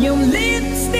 your lipstick